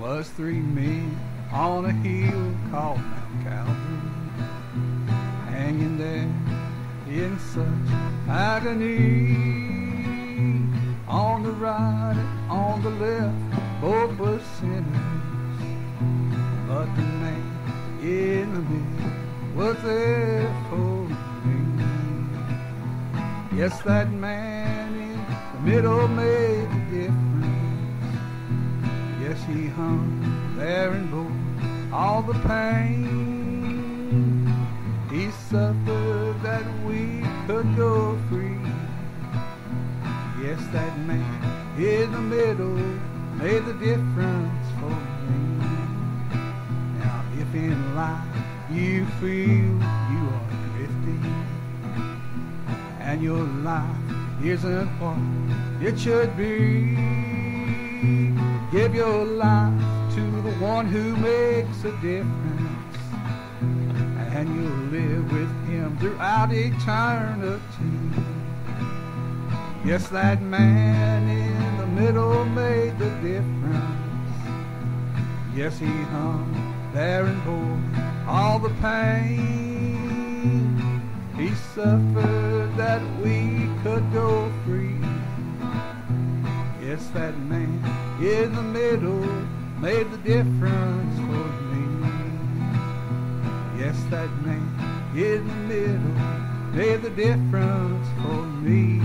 was three men on a hill called Mount Calvary, hanging there in such agony. On the right and on the left, both were sinners, but the man in the middle was there for me. Yes, that man in the middle made the and bore all the pain. He suffered that we could go free. Yes, that man in the middle made the difference for me. Now, if in life you feel you are drifting and your life isn't what it should be, give your life who makes a difference and you'll live with him throughout eternity. Yes, that man in the middle made the difference. Yes, he hung there and bore all the pain. He suffered that we could go free. Yes, that man in the middle made the difference for me. Yes, that man in the middle made the difference for me.